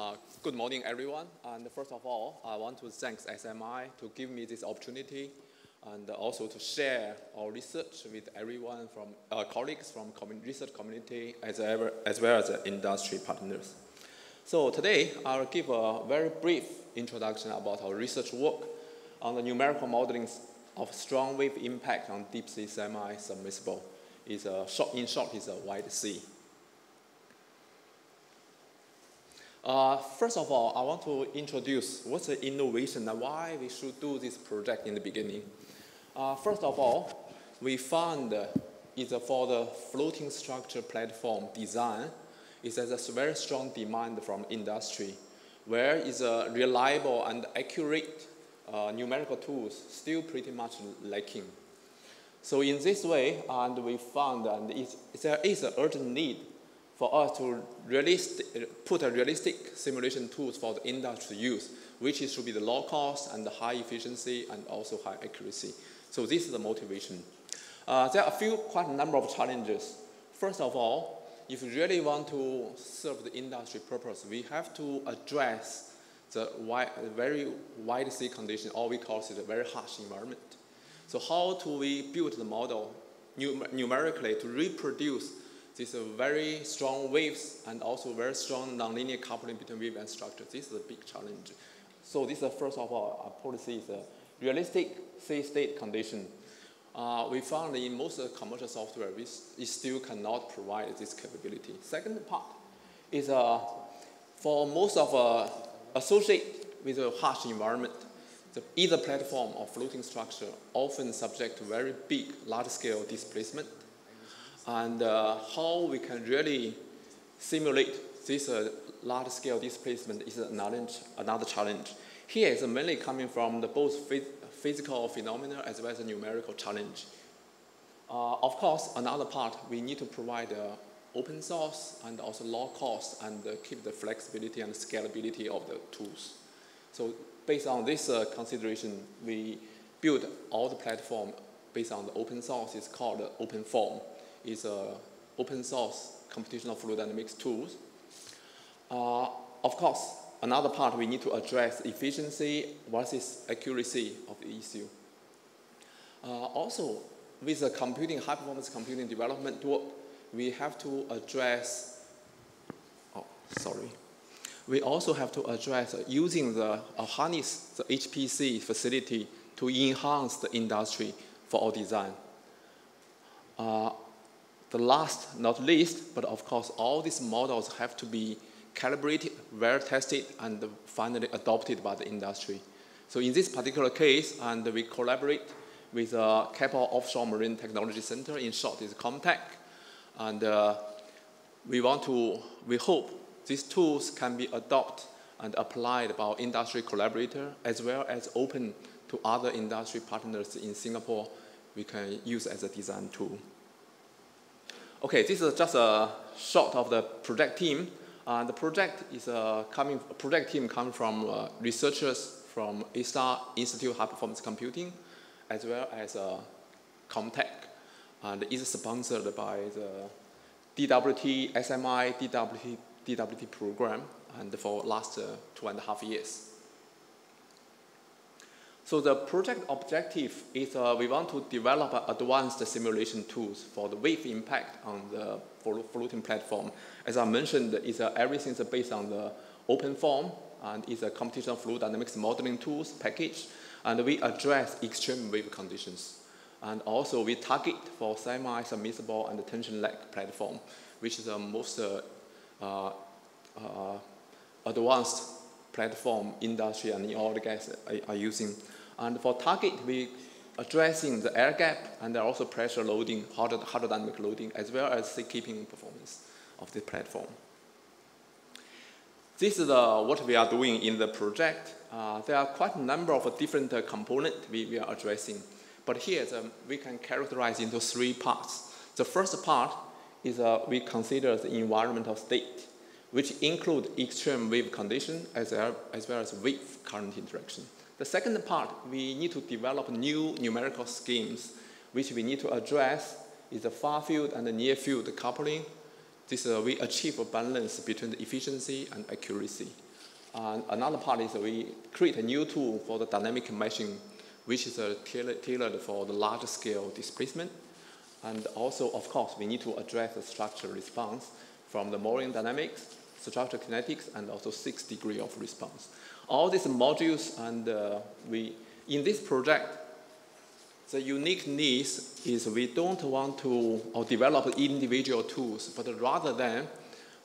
Uh, good morning, everyone. And first of all, I want to thank SMI to give me this opportunity and also to share our research with everyone from uh, colleagues from research community as, ever, as well as industry partners. So today, I'll give a very brief introduction about our research work on the numerical modeling of strong wave impact on deep sea semi-submersible. Is a short, in short, is a WID-Sea. Uh, first of all, I want to introduce what's the innovation and why we should do this project in the beginning. Uh, first of all, we found is for the floating structure platform design, it has a very strong demand from industry, where is a reliable and accurate uh, numerical tools still pretty much lacking. So in this way, and we found that there is an urgent need for us to put a realistic simulation tools for the industry use, which should be the low cost and the high efficiency and also high accuracy. So this is the motivation. Uh, there are a few, quite a number of challenges. First of all, if you really want to serve the industry purpose, we have to address the wide, very wide sea condition, or we call it a very harsh environment. So how do we build the model numerically to reproduce these are very strong waves and also very strong nonlinear coupling between wave and structure. This is a big challenge. So this is first of all, our policy is a realistic sea state condition. Uh, we found in most commercial software, we, still cannot provide this capability. Second part is uh, for most of uh, associate with a harsh environment, the either platform or floating structure often subject to very big, large-scale displacement and uh, how we can really simulate this uh, large-scale displacement is another, another challenge. Here is mainly coming from the both phys physical phenomena as well as a numerical challenge. Uh, of course, another part, we need to provide uh, open source and also low cost and uh, keep the flexibility and scalability of the tools. So based on this uh, consideration, we build all the platform based on the open source. It's called OpenFOAM is a open source computational fluid dynamics tools. Uh, of course, another part we need to address efficiency versus accuracy of the issue. Uh, also, with the computing, high performance computing development work, we have to address, oh, sorry. We also have to address uh, using the uh, harness the HPC facility to enhance the industry for our design. The last, not least, but of course, all these models have to be calibrated, well tested, and finally adopted by the industry. So in this particular case, and we collaborate with uh, Keppel Offshore Marine Technology Center, in short is KOMtech, and uh, we want to, we hope these tools can be adopted and applied by industry collaborator as well as open to other industry partners in Singapore we can use as a design tool. Okay, this is just a shot of the project team. Uh, the project is a coming project team coming from uh, researchers from A*STAR Institute High Performance Computing, as well as uh, KOMtech, and is sponsored by the DWT SMI DWT, DWT program, and for last uh, two and a half years. So the project objective is uh, we want to develop advanced simulation tools for the wave impact on the floating platform. As I mentioned, it's, uh, everything's based on the OpenFOAM and it's a computational fluid dynamics modeling tools package. And we address extreme wave conditions. And also we target for semi-submersible and tension leg platform, which is the most uh, uh, uh advanced platform industry and and gas are, are using. And for target, we addressing the air gap and also pressure loading, hydrodynamic loading, as well as the keeping performance of the platform. This is uh, what we are doing in the project. Uh, there are quite a number of different uh, components we, we, are addressing. But here um, we can characterize into three parts. The first part is uh, we consider the environmental state, which include extreme wave condition as, as well as wave current interaction. The second part, we need to develop new numerical schemes, which we need to address is the far field and the near field coupling. This, uh, we achieve a balance between the efficiency and accuracy. And another part is we create a new tool for the dynamic meshing, which is uh, tailored for the large scale displacement. And also, of course, we need to address the structural response from the mooring dynamics, structural kinetics, and also six degree of response. All these modules, and uh, we, in this project, the unique needs is we don't want to develop individual tools, but rather than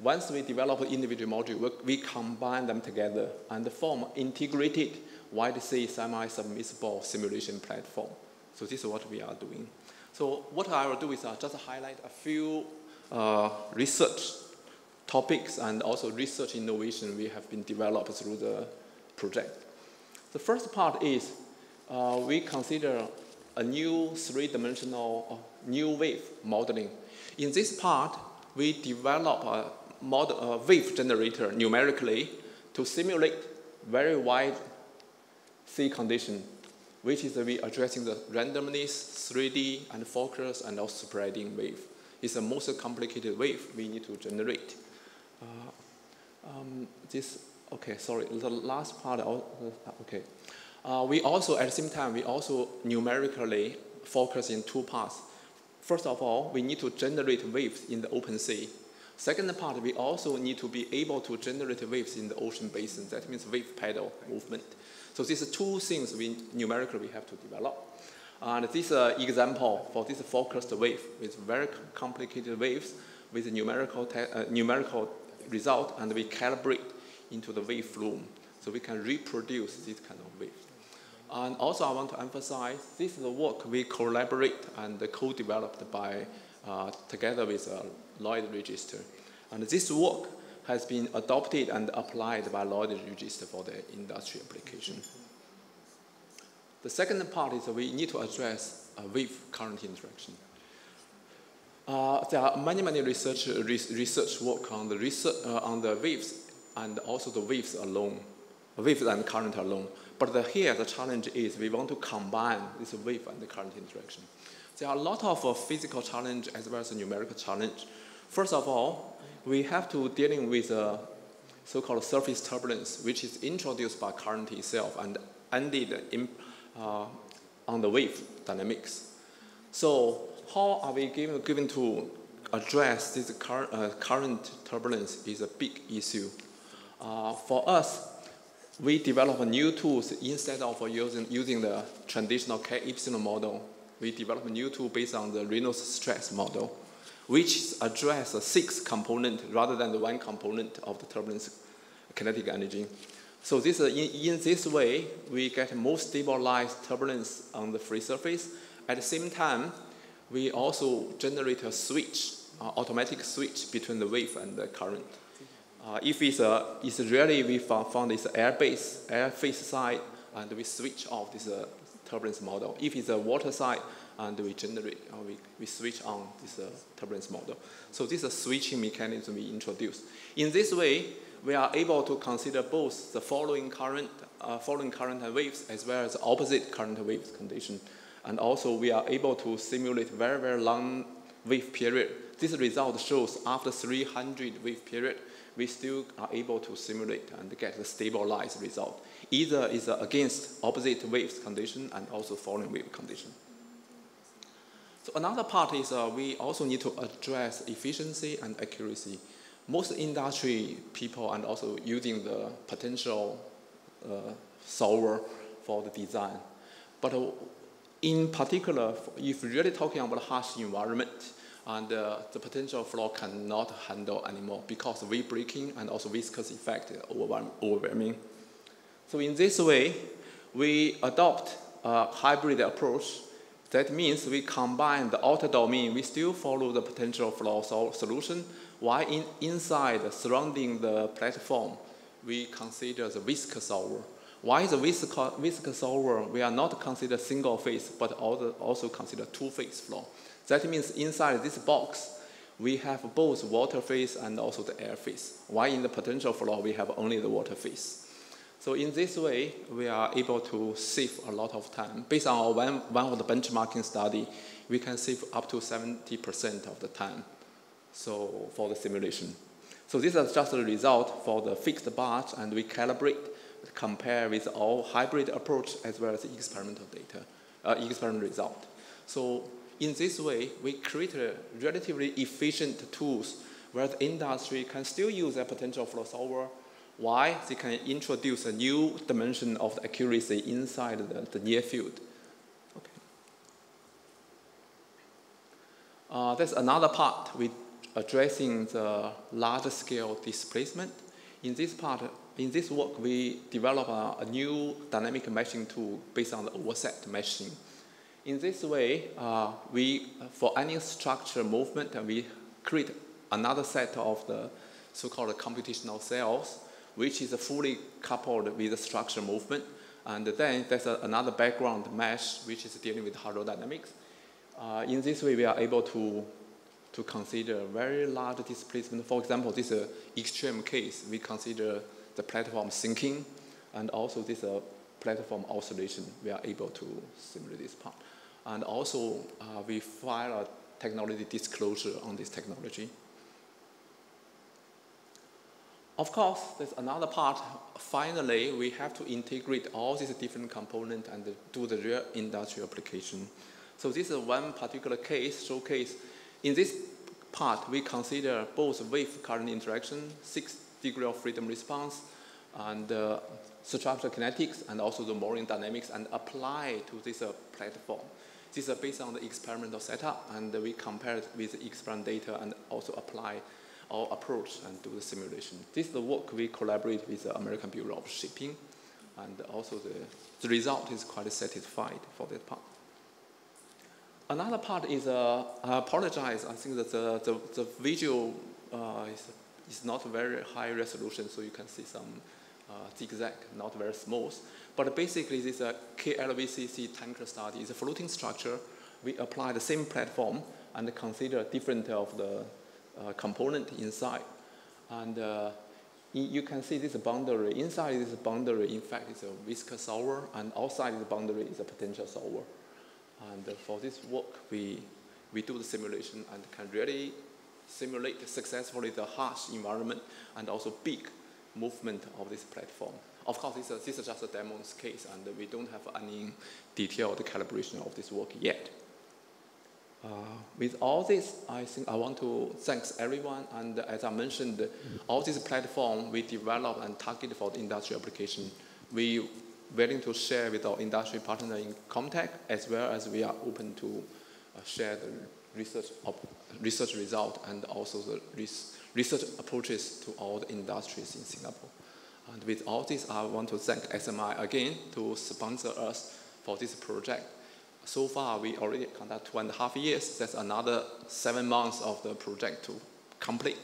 once we develop individual module, we combine them together and form integrated WID-Sea semi-submersible simulation platform. So this is what we are doing. So what I will do is I'll just highlight a few uh, research topics and also research innovation we have been developed through the project. The first part is uh, we consider a new three-dimensional uh, new wave modeling. In this part, we develop a, model, a wave generator numerically to simulate very wide sea condition, which is we addressing the randomness, 3D, and focus, and also spreading wave. It's the most complicated wave we need to generate. Uh, um, this, okay, sorry, the last part, okay. Uh, we also, at the same time, we also numerically focus in two parts. First of all, we need to generate waves in the open sea. Second part, we also need to be able to generate waves in the ocean basin. That means wave paddle movement. So these are two things we numerically we have to develop. And this uh, example for this focused wave with very complicated waves with numerical, uh, numerical result, and we calibrate into the wave flume. So we can reproduce this kind of wave. And also I want to emphasize, this is the work we collaborate and co-developed by, uh, together with uh, Lloyd Register. And this work has been adopted and applied by Lloyd Register for the industry application. The second part is we need to address uh, wave current interaction. Uh, there are many, many research, research work on the, research, uh, on the waves and also the waves alone, waves and current alone. But the, here the challenge is we want to combine this wave and the current interaction. There are a lot of uh, physical challenge as well as numerical challenge. First of all, we have to dealing with a so-called surface turbulence, which is introduced by current itself and ended in, uh, on the wave dynamics. So how are we given, given to address this cur uh, current turbulence is a big issue. Uh, for us, we develop new tools instead of using, using the traditional K epsilon model. We develop a new tool based on the Reynolds stress model, which address a six component rather than the one component of the turbulence kinetic energy. So this, uh, in, in this way, we get more stabilized turbulence on the free surface. At the same time, we also generate a switch, uh, automatic switch between the wave and the current. Uh, if it's, a, it's really we found, found this air base, air phase side, and we switch off this uh, turbulence model. If it's a water side, and we generate, uh, we, we switch on this uh, turbulence model. So this is a switching mechanism we introduced. In this way, we are able to consider both the following current, uh, following current and waves as well as opposite current waves condition. And also we are able to simulate very, very long wave period. This result shows after 300 wave period, we still are able to simulate and get the stabilized result. Either is against opposite waves condition and also following wave condition. So another part is uh, we also need to address efficiency and accuracy. Most industry people and also using the potential uh, solver for the design. But uh, in particular, if really talking about harsh environment, and uh, the potential flow cannot handle anymore because wave breaking and also viscous effect overwhelming. So in this way, we adopt a hybrid approach. That means we combine the outer domain, we still follow the potential flow solution, while in, inside, surrounding the platform, we consider the viscous solver. Why the viscous solver? We are not consider single phase, but also consider two phase flow. That means inside this box, we have both water phase and also the air phase. While in the potential flow, we have only the water phase. So in this way, we are able to save a lot of time. Based on one, one of the benchmarking study, we can save up to 70% of the time so for the simulation. So this is just a result for the fixed batch, and we calibrate, compare with all hybrid approach as well as experimental data, uh, experiment result. So in this way, we create relatively efficient tools where the industry can still use their potential flow solver why they can introduce a new dimension of accuracy inside the, the near field. Okay. Uh, that's another part with addressing the large scale displacement. In this part, in this work, we develop a, a new dynamic meshing tool based on the overset meshing. In this way, uh, we, for any structure movement, we create another set of the so-called computational cells which is fully coupled with the structure movement. And then there's a, another background mesh, which is dealing with hydrodynamics. Uh, in this way, we are able to, to consider very large displacement. For example, this uh, extreme case, we consider the platform sinking, and also this uh, platform oscillation, we are able to simulate this part. And also, uh, we file a technology disclosure on this technology. Of course, there's another part. Finally, we have to integrate all these different components and do the real industrial application. So this is one particular case, showcase. In this part, we consider both wave current interaction, six degree of freedom response, and uh, structural kinetics, and also the mooring dynamics, and apply to this uh, platform. This is based on the experimental setup, and we compare it with the experiment data and also apply our approach and do the simulation. This is the work we collaborate with the American Bureau of Shipping, and also the, the result is quite satisfied for that part. Another part is, uh, I apologize, I think that the, the, the visual uh, is, is not very high resolution, so you can see some zigzag, not very smooth. But basically, this uh, KVLCC tanker study is a floating structure. We apply the same platform and consider different of the uh, component inside. And uh, you can see this boundary. Inside this boundary, in fact, is a viscous solver, and outside the boundary is a potential solver. And uh, for this work, we, we do the simulation and can really simulate successfully the harsh environment and also big movement of this platform. Of course, this is, this is just a demo case, and we don't have any detailed calibration of this work yet. Uh, with all this, I think I want to thank everyone. And as I mentioned, all this platform we develop and target for the industry application. We willing to share with our industry partner in KOMtech, as well as we are open to uh, share the research, research result and also the research approaches to all the industries in Singapore. And with all this, I want to thank SMI again to sponsor us for this project so far we already conduct two and a half years. That's another seven months of the project to complete.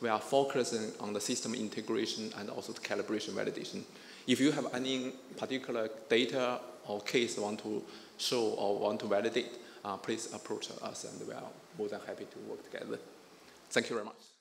We are focusing on the system integration and also the calibration validation. If you have any particular data or case want to show or want to validate, uh, please approach us and we are more than happy to work together. Thank you very much.